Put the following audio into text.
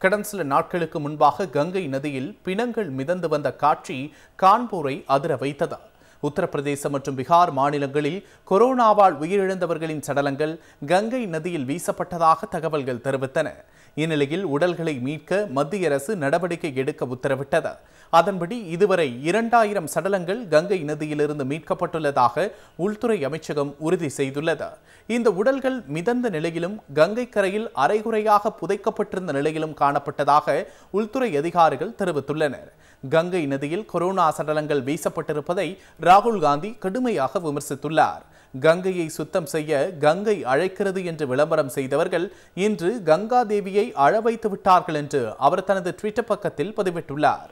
கடந்த சில நாட்களுக்கு முன்பாக கங்கை நதியில் பிணங்கள் மிதந்து வந்த காட்சி கான்பூரை அதிர வைத்தது உத்தரப்பிரதேசம் மற்றும் பீகார் மாநிலங்களில் கொரோனாவால் உயிரிழந்தவர்களின் சடலங்கள் கங்கை நதியில் வீசப்பட்டதாக தகவல்கள் தெரிவித்தன. இந்நிலையில் உடல்களை மீட்க மத்திய அரசு நடவடிக்கை எடுக்க உத்தரவிட்டது. அதன்படி இதுவரை இரண்டாயிரம் சடலங்கள் கங்கை நதியிலிருந்து மீட்கப்பட்டுள்ளதாக உள்துறை அமைச்சகம் உறுதி செய்துள்ளது. இந்த உடல்கள் மிதந்த நிலையிலும் கங்கை கரையில் அரைகுறையாக புதைக்கப்பட்டிருந்த நிலையிலும் காணப்பட்டதாக உள்துறை அதிகாரிகள் தெரிவித்துள்ளனர். கங்கை நதியில் கொரோனா சடலங்கள் வீசப்பட்டிருப்பதை ராகுல் காந்தி கடுமையாக விமர்சித்துள்ளார். கங்கையை சுத்தம் செய்ய கங்கை அழைக்கிறது என்று விளம்பரம் செய்தவர்கள் இன்று கங்கா தேவியை அழ வைத்து விட்டார்கள் என்று அவர் தனது ட்விட்டர் பக்கத்தில் பதிவிட்டுள்ளார்.